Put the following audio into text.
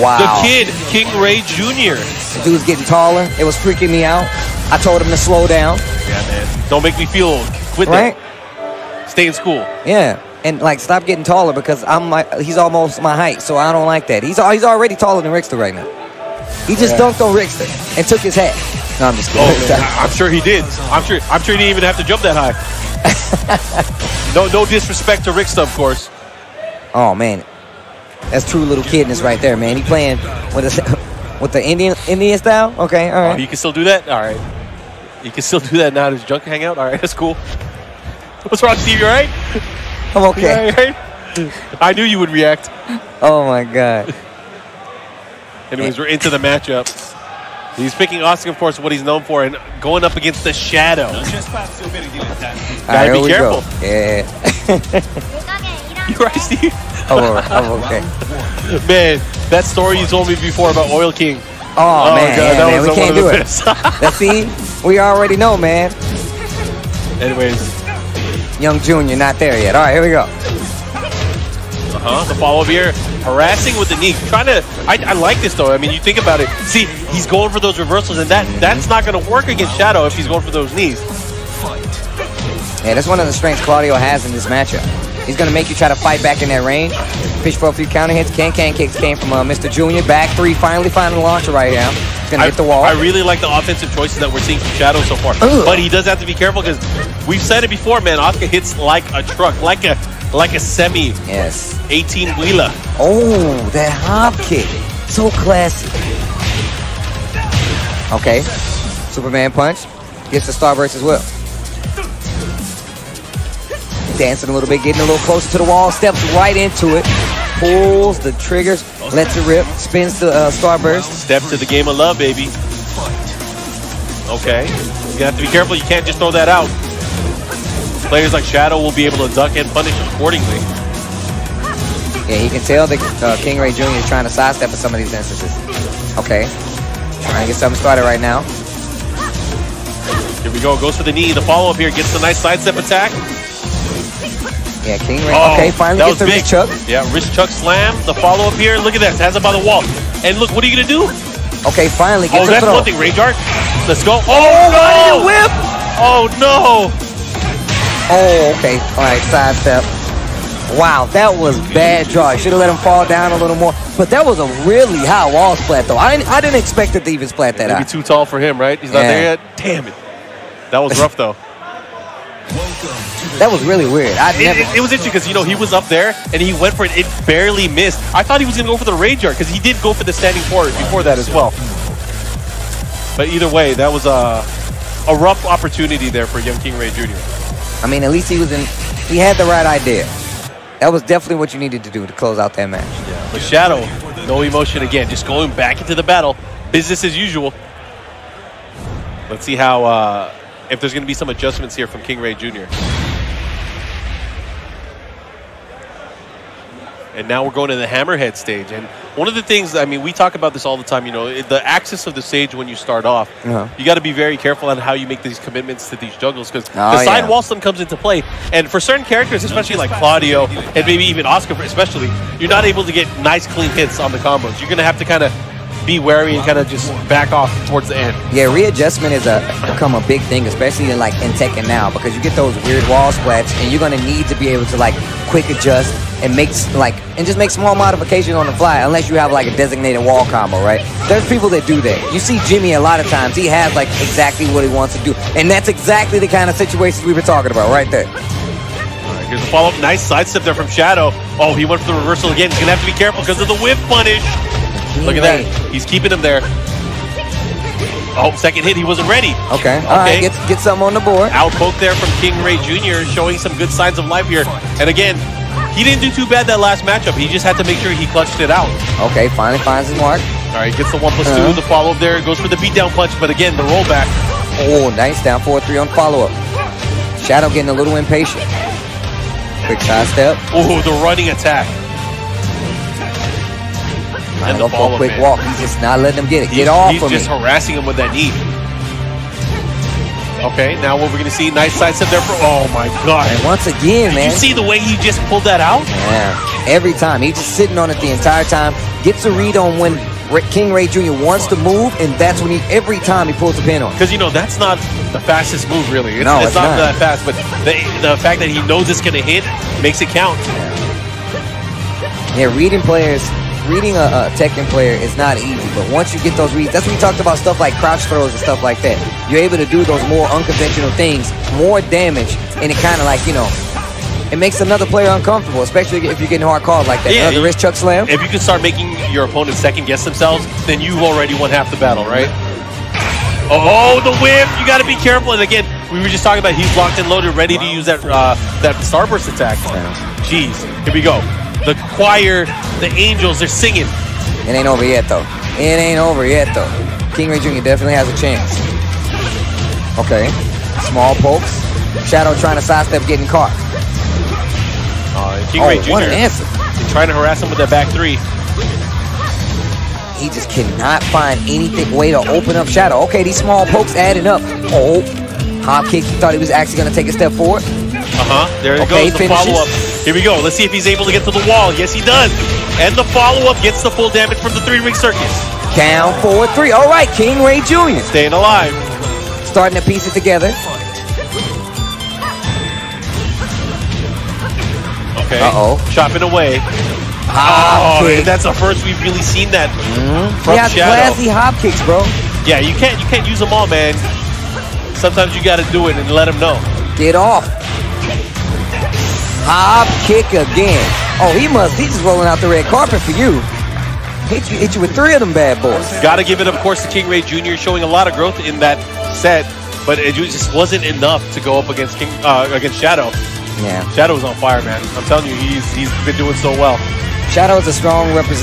Wow. The kid, King Ray Jr. The dude's getting taller. It was freaking me out. I told him to slow down. Yeah, man. Don't make me feel quit Right? that. Stay in school. Yeah. And like stop getting taller because I'm like he's almost my height, so I don't like that. He's he's already taller than Rickster right now. He just Yeah. dunked on Rickster and took his hat. No, I'm just Oh, kidding. man, I- I'm sure he did. I'm sure. I'm sure he didn't even have to jump that high. no, no disrespect to Ricksta, of course. Oh man, that's true little kidness right there, man. He playing with the with the Indian Indian style. Okay, all Oh, you can still do that. All right. You can still do that now. Does junk hang out? All right, that's cool. What's wrong, Steve? You all right? I'm okay. all right? I knew you would react. Oh my god. Anyways, we're into the matchup. He's picking Austin, of course, what he's known for, and going up against the Shadow. All right, Gotta here be careful. go. Yeah. You right, Steve? I'm, all right. I'm okay. Man, that story you told me before about Oil King. Oh, man, God, yeah, that man, was we can't do it. Now see, we already know, man. Anyways, Young Junior not there yet. All right, here we go. uh-huh, the follow-up here, harassing with the knee. Trying to, I, I like this though. I mean, you think about it. See, he's going for those reversals, and that that's not going to work against Shadow if he's going for those knees. Yeah, that's one of the strengths Claudio has in this matchup. He's gonna make you try to fight back in that range. Fish for a few counter hits. Can can kicks came from uh, Mr. Junior. Back three, finally finding the launcher right now. He's gonna I, hit the wall. I really like the offensive choices that we're seeing from Shadow so far. Ugh. But he does have to be careful because we've said it before, man. Oscar hits like a truck, like a like a semi yes. 18 wheeler. Oh, that hop kick. So classy. Okay. Superman punch. Gets the Starburst as well. Dancing a little bit, getting a little closer to the wall, steps right into it, pulls the triggers, lets it rip, spins the uh, Starburst. Step to the game of love, baby. Okay. You have to be careful. You can't just throw that out. Players like Shadow will be able to duck and punish accordingly. Yeah, he can tell that uh, King Ray Jr. is trying to sidestep in some of these instances. Okay. Trying to get something started right now. Here we go. Goes for the knee. The follow-up here gets a nice sidestep attack. Yeah, King Ray. Oh, okay, finally gets the big. wrist chuck. Yeah, wrist chuck slam. The follow-up here. Look at that. Has it by the wall. And look, what are you going to do? Okay, finally Oh, gets the that's throw. one thing. Rage Art. Let's go. Oh, Oh, no! whip! Oh, no! Oh, okay. All right, sidestep. Wow, that was bad draw. Should have let him fall down a little more. But that was a really high wall splat, though. I didn't, I didn't expect it to even splat that Maybe high. too tall for him, right? He's not Yeah. there yet. Damn it. That was rough, though. That was really weird. I It, never. it, it was interesting because you know he was up there and he went for it. It barely missed. I thought he was gonna go for the rage art because he did go for the standing forward before that as well. But either way, that was a a rough opportunity there for Young King Ray Jr. I mean, at least he was in. He had the right idea. That was definitely what you needed to do to close out that match. But Shadow, no emotion again, just going back into the battle, business as usual. Let's see how uh, if there's gonna be some adjustments here from King Ray Jr. And now we're going to the hammerhead stage. And one of the things, I mean, we talk about this all the time, you know, the axis of the stage when you start off, Uh-huh. you got to be very careful on how you make these commitments to these juggles because Oh, the side yeah. wall slam comes into play. And for certain characters, especially like Claudio and maybe even Oscar, especially, you're not able to get nice, clean hits on the combos. You're going to have to kind of be wary and kind of just back off towards the end. Yeah, readjustment is a become a big thing, especially in like in Tekken now, because you get those weird wall splats, and you're gonna need to be able to like quick adjust and make like and just make small modifications on the fly, unless you have like a designated wall combo, right? There's people that do that. You see Jimmy a lot of times; he has like exactly what he wants to do, and that's exactly the kind of situations we were talking about right there. Here's a follow-up. Nice sidestep there from Shadow. Oh, he went for the reversal again. He's going to have to be careful because of the whip punish. Look at that. He's keeping him there. Oh, second hit. He wasn't ready. Okay, all right, Okay. get get something on the board. Out poke there from King Ray Jr. showing some good signs of life here. And again, he didn't do too bad that last matchup. He just had to make sure he clutched it out. Okay, finally finds his mark. All right, gets the one plus Uh-huh. two. The follow-up there goes for the beatdown punch, but again, the rollback. Oh, nice down four three on follow up. Shadow getting a little impatient. Quick sidestep. Oh, the running attack. Go the for a quick walk. He's just not letting him get it. He's, Get off of him. he's of just me. harassing him with that knee. Okay, now what we're gonna see? Nice sidestep there for. Oh my god! And once again, Did man. you see the way he just pulled that out? Yeah. Every time. He's just sitting on it the entire time. gets a read on when King Ray Jr. wants to move, and that's when he every time he pulls the pin on. Because you know that's not the fastest move, really. It's, No, it's, it's not, not. that fast. But the the fact that he knows it's gonna hit makes it count. Yeah, reading players, reading a, a Tekken player is not easy, but once you get those reads, that's when we talked about stuff like crouch throws and stuff like that. You're able to do those more unconventional things, more damage, and it kind of like, you know, it makes another player uncomfortable, especially if you're getting hard calls like that. Yeah, Another wrist chuck slam. If you can start making your opponent second guess themselves, then you've already won half the battle, right? Oh, the whip! You got to be careful. And again, we were just talking about he's locked and loaded, ready to use that uh, that starburst attack. Jeez, here we go. The choir, the angels, they're singing. It ain't over yet, though. It ain't over yet, though. King Ray Jr. definitely has a chance. Okay. Small pokes. Shadow trying to sidestep getting caught. Uh, King oh, Ray Jr. what an answer. trying to harass him with that back three. He just cannot find anything way to open up Shadow. Okay, these small pokes adding up. Oh, hop kick. He thought he was actually going to take a step forward. Uh huh. There it Okay, goes. The finishes. Here we go. Let's see if he's able to get to the wall. Yes, he does. And the follow up gets the full damage from the three ring circus. Down 4-3. All right, King Ray Jr. Staying alive. starting to piece it together. Okay. Uh-oh. Chopping away. Hop Oh, kick. that's the first we've really seen that He from has Shadow. classy hop kicks, bro. Yeah, you can't you can't use them all, man. Sometimes you got to do it and let them know. Get off. Hop kick again. Oh, he must. He's just rolling out the red carpet for you. Hit you, hit you with three of them bad boys. Got to give it, of course, to King Ray Jr. showing a lot of growth in that set, but it just wasn't enough to go up against King uh, against Shadow. Yeah. Shadow's on fire, man. I'm telling you, he's he's been doing so well. Shadow is a strong representative.